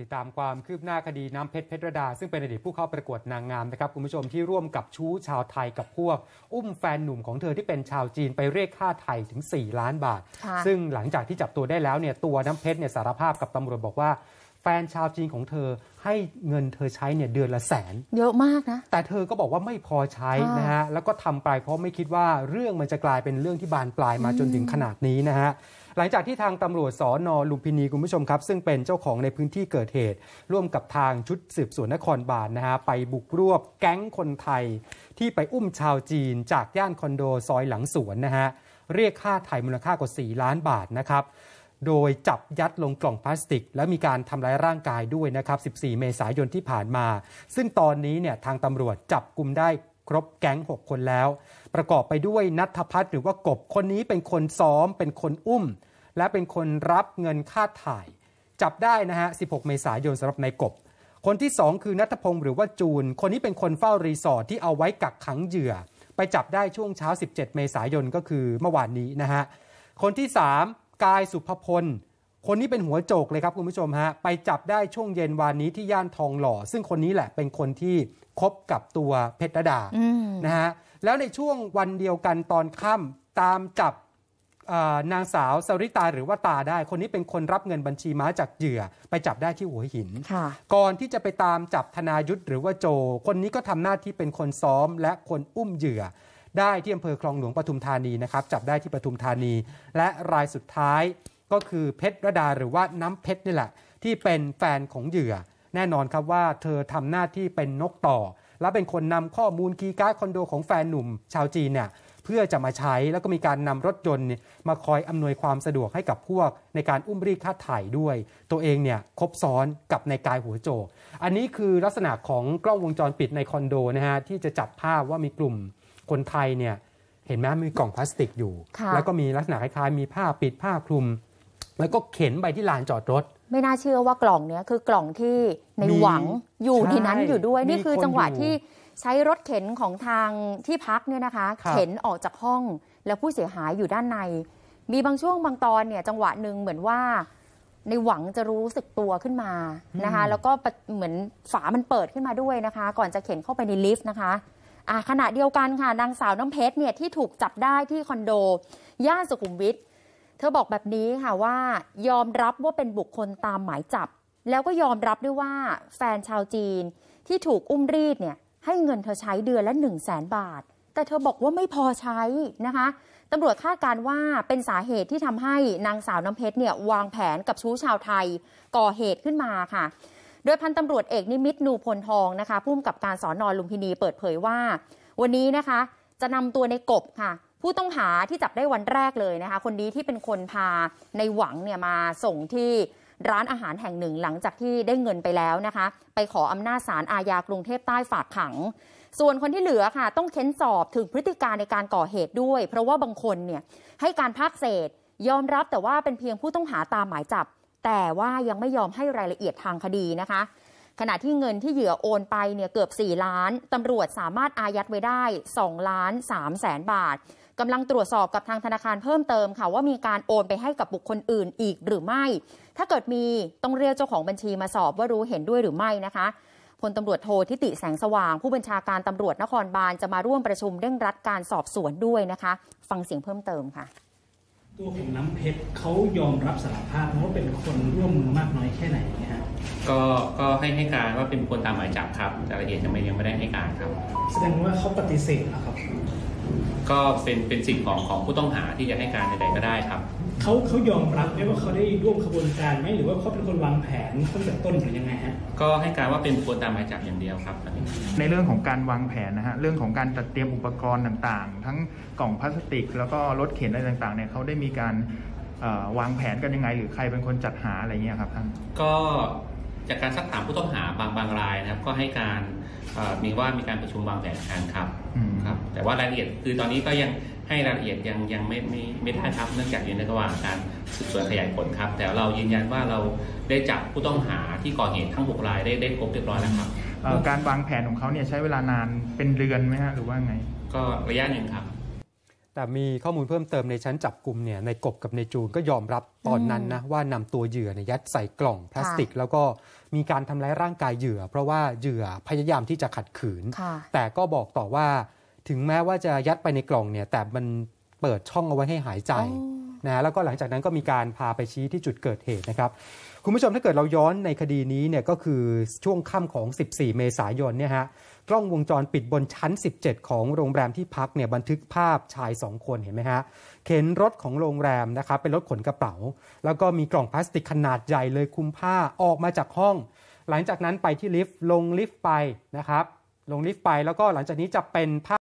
ติดตามความคืบหน้าคดีน้ำเพชรเพชรดา ซึ่งเป็นอดีตผู้เข้าประกวดนางงามนะครับคุณผู้ชมที่ร่วมกับชู้ชาวไทยกับพวก อุ้มแฟนหนุ่มของเธอที่เป็นชาวจีนไปเรียกค่าไทยถึง 4 ล้านบาทค่ะซึ่งหลังจากที่จับตัวได้แล้วเนี่ยตัวน้ำเพชรเนี่ยสารภาพกับตำรวจบอกว่า แฟนชาวจีนของเธอให้เงินเธอใช้เนี่ยเดือนละแสน เยอะมากนะ แต่เธอก็บอกว่าไม่พอใช้ค่ะนะฮะ แล้วก็ทำไปเพราะไม่คิดว่าเรื่องมันจะกลายเป็นเรื่องที่บานปลายมาจนถึงขนาดนี้นะฮะ หลังจากที่ทางตำรวจสอนอลุมพินีคุณผู้ชมครับ ซึ่งเป็นเจ้าของในพื้นที่เกิดเหตุ ร่วมกับทางชุดสืบสวนนครบาลนะฮะ ไปบุกรวบแก๊งคนไทย ที่ไปอุ้มชาวจีน จากย่านคอนโดซอยหลังสวนนะฮะ เรียกค่าไถ่มูลค่ากว่า 4 ล้านบาทนะครับ โดยจับยัดลงกล่องพลาสติก และมีการทำร้ายร่างกายด้วยนะครับ 14 เมษายนที่ผ่านมา ซึ่งตอนนี้เนี่ยทางตำรวจจับกลุ่มได้ครบแก๊ง 6 คนแล้ว ประกอบไปด้วยนัทพัฒน์หรือว่ากบคนนี้เป็นคนซ้อม เป็นคนอุ้ม และเป็นคนรับเงินค่าถ่าย จับได้นะฮะ 16 เมษายนสำหรับนายกบ คนที่ 2 คือนัทพงศ์หรือว่าจูน คนนี้เป็นคนเฝ้ารีสอร์ทที่เอาไว้กักขังเหยื่อ ไปจับได้ช่วงเช้า 17 เมษายนก็คือเมื่อวานนี้นะฮะ คนที่ 3 กายสุภพล คนนี้เป็นหัวโจกเลยครับคุณผู้ชมฮะ ไปจับได้ช่วงเย็นวานนี้ที่ย่านทองหล่อ ซึ่งคนนี้แหละเป็นคนที่คบกับตัวเพชรดาอืมนะฮะ แล้วในช่วงวันเดียวกันตอนค่ำตามจับเอ่อนางสาวสริตาหรือว่าตาได้ คนนี้เป็นคนรับเงินบัญชีม้าจากเหยื่อ ไปจับได้ที่หัวหินค่ะก่อนที่จะไปตามจับธนายุทธหรือว่าโจ คนนี้ก็ทำหน้าที่เป็นคนซ้อมและคนอุ้มเหยื่อ ได้ที่อำเภอคลองหลวงปทุมธานีนะครับจับได้ที่ปทุมธานี และรายสุดท้ายก็คือเพชรระดาหรือว่าน้ำเพชรนี่แหละ ที่เป็นแฟนของเหยื่อ แน่นอนครับว่าเธอทำหน้าที่เป็นนกต่อ และเป็นคนนำข้อมูล key card คอนโดของแฟนหนุ่ม ชาวจีนเนี่ยเพื่อจะมาใช้แล้วก็มีการนำรถยนต์มาคอยอำนวยความสะดวกให้กับพวก ในการอุ้มเรียกค่าไถ่ด้วย ตัวเองเนี่ยคบซ้อนกับนายกายหัวโจก อันนี้คือลักษณะของกล้องวงจรปิดในคอนโดนะฮะที่จะจับภาพว่ามีกลุ่ม คนไทยเนี่ยเห็นไหมมีกล่องพลาสติกอยู่ค่ะแล้วก็มีลักษณะคล้ายๆมีผ้าปิดผ้าคลุม แล้วก็เข็นไปที่ลานจอดรถ ไม่น่าเชื่อว่ากล่องเนี้ยคือกล่องที่ในมีหวังอยู่ใช่ในนั้นอยู่ด้วยมีนี่คือคนจังหวะอยู่ที่ใช้รถเข็นของทางที่พักเนี่ยนะคะครับเข็นออกจากห้องแล้วผู้เสียหายอยู่ด้านใน มีบางช่วงบางตอนเนี่ยจังหวะหนึ่งเหมือนว่าในหวังจะรู้สึกตัวขึ้นมานะคะ แล้วก็ปะเหมือนฝามันเปิดขึ้นมาด้วยนะคะ ก่อนจะเข็นเข้าไปในลิฟต์นะคะอะ ขณะเดียวกันค่ะนางสาวน้ำเพชรเนี่ยที่ถูกจับได้ที่คอนโด ย่านสุขุมวิทเธอบอกแบบนี้ค่ะว่ายอมรับว่าเป็นบุคคลตามหมายจับ แล้วก็ยอมรับด้วยว่าแฟนชาวจีนที่ถูกอุ้มรีดเนี่ยให้เงินเธอใช้เดือนละ 1 0 0 0 0แสนบาท แต่เธอบอกว่าไม่พอใช้นะคะตำรวจคาดการณ์ว่าเป็นสาเหตุที่ทำให้นางสาวน้ำเพชรเนี่ยวางแผนกับชู้ชาวไทยก่อเหตุขึ้นมาค่ะ โดยพันตำรวจเอกนิมิตนูพลทองนะคะผู้กำกับการสอนอลุมพินีเปิดเผยว่า วันนี้นะคะจะนำตัวในกบค่ะผู้ต้องหาที่จับได้วันแรกเลยนะคะ คนนี้ที่เป็นคนพาในหวังเนี่ยมาส่งที่ร้านอาหารแห่งหนึ่งหลังจากที่ได้เงินไปแล้วนะคะ ไปขออำนาจศาลอาญากรุงเทพใต้ฝากขัง ส่วนคนที่เหลือค่ะ ต้องเค้นสอบถึงพฤติการในการก่อเหตุด้วย เพราะว่าบางคนเนี่ยให้การภาคเศษยอมรับแต่ว่าเป็นเพียงผู้ต้องหาตามหมายจับ แต่ว่ายังไม่ยอมให้รายละเอียดทางคดีนะคะ ขณะที่เงินที่เหยื่อโอนไปเนี่ยเกือบ 4 ล้านตำรวจสามารถอายัดไว้ได้2ล้าน3แสนบาทกำลังตรวจสอบกับทางธนาคารเพิ่มเติมค่ะว่ามีการโอนไปให้กับบุคคลอื่นอีกหรือไม่ ถ้าเกิดมีต้องเรียกเจ้าของบัญชีมาสอบว่ารู้เห็นด้วยหรือไม่นะคะพลตำรวจโททิติแสงสว่าง ผู้บัญชาการตำรวจนครบาลจะมาร่วมประชุมเร่งรัดการสอบสวนด้วยนะคะ ฟังเสียงเพิ่มเติมค่ะ ตัวของน้ำเพชรเขายอมรับสารภาพว่าเป็นคนร่วมมือมากน้อยแค่ไหนเนยฮะก็ก็ให้ให้การว่าเป็นบุคคลตามหมายจับครับ แต่รายละเอียดยังไม่ยังไม่ได้ให้การครับ แสดงว่าเขาปฏิเสธนะครับ ก็เป็นเป็นสิทธิ์ของของผู้ต้องหาที่จะให้การใดๆก็ได้ครับ เขาเขายอมรับไหมว่าเขาได้ร่วมขบวนการไหมหรือว่าเขาเป็นคนวางแผนตั้งแต่ต้นหรือยังไงฮะก็ให้การว่าเป็นบุคคลตามหมายจับอย่างเดียวครับตอนนี้ในเรื่องของการวางแผนนะฮะเรื่องของการจัดเตรียมอุปกรณ์ต่างๆ ทั้งกล่องพลาสติก แล้วก็รถเข็นอะไรต่างๆเนี่ยเขาได้มีการเอ่อวางแผนกันยังไง หรือใครเป็นคนจัดหาอะไรเงี้ยครับท่านก็ จากการสักถามผู้ต้องหาบางบางรายนะครับ ก็ให้การเอ่อมีว่ามีการประชุมวางแผนกันครับอืมครับ แต่ว่ารายละเอียดคือตอนนี้ก็ยังให้รายละเอียดยังยังไม่ไม่ไม่ได้ครับเนื่องจากอยู่ในระหว่างการสืบสวนขยายผลครับ แต่เรายืนยันว่าเราได้จับผู้ต้องหาที่ก่อเหตุทั้งหกรายได้ได้ครบเรียบร้อยแล้วครับเอ่อการวางแผนของเขาเนี่ยใช้เวลานานเป็นเดือนไหมฮะหรือว่าไง ก็ระยะหนึ่งครับ แต่มีข้อมูลเพิ่มเติมในชั้นจับกลุ่มเนี่ยในกบกับในจูนก็ยอมรับตอนนั้นนะว่านำตัวเหยื่อเนี่ยยัดใส่กล่องพลาสติก แล้วก็มีการทำร้ายร่างกายเหยื่อ เพราะว่าเหยื่อพยายามที่จะขัดขืนค่ะแต่ก็บอกต่อว่าถึงแม้ว่าจะยัดไปในกล่องเนี่ยแต่มันเปิดช่องเอาไว้ให้หายใจอ๋อนะแล้วก็หลังจากนั้นก็มีการพาไปชี้ที่จุดเกิดเหตุนะครับ คุณผู้ชมถ้าเกิดเราย้อนในคดีนี้เนี่ยก็คือช่วงค่ำของ 14 เมษายนเนี่ยฮะกล้องวงจรปิดบนชั้น 17 ของโรงแรมที่พักเนี่ยบันทึกภาพชาย 2 คนเห็นไหมฮะเข็นรถของโรงแรมนะครับเป็นรถขนกระเป๋า แล้วก็มีกล่องพลาสติกขนาดใหญ่เลยคลุมผ้าออกมาจากห้อง หลังจากนั้นไปที่ลิฟต์ลงลิฟต์ไปนะครับลงลิฟต์ไปแล้วก็หลังจากนี้จะเป็นภาพ